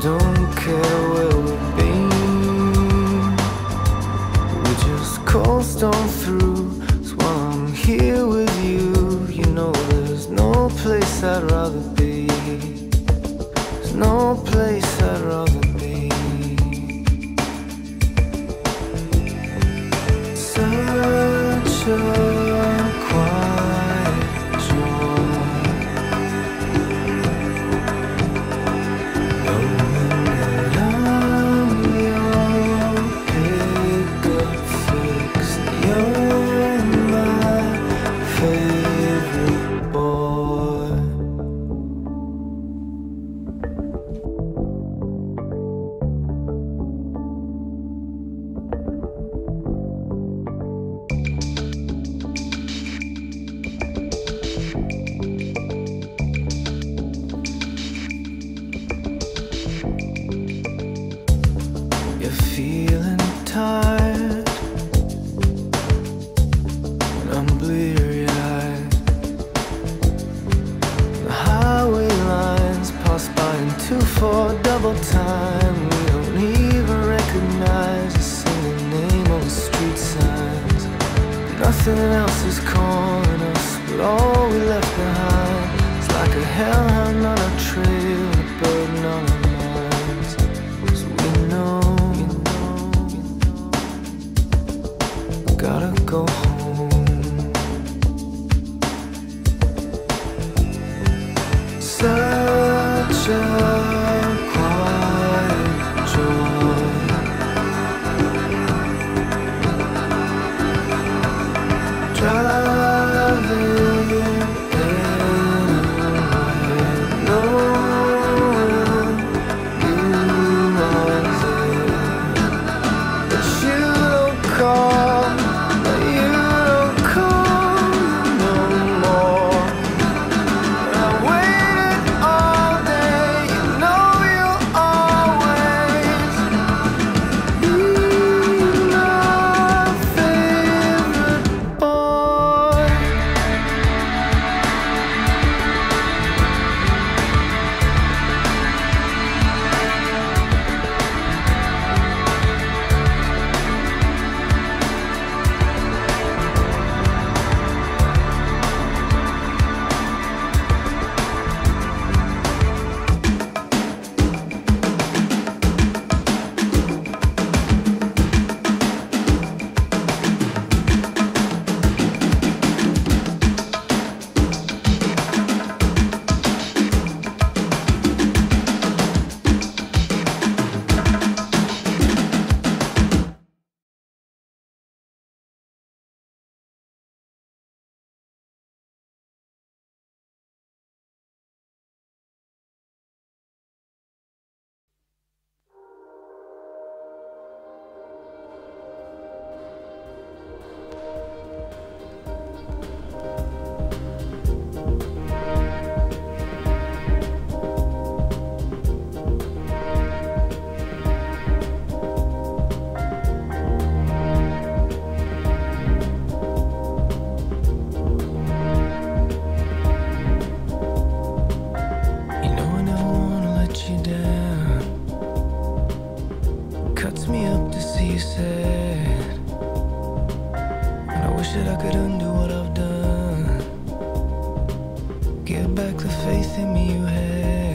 don't care. Something else is calling us, but all we left behind is like a hellhound. Get back the faith in me you had.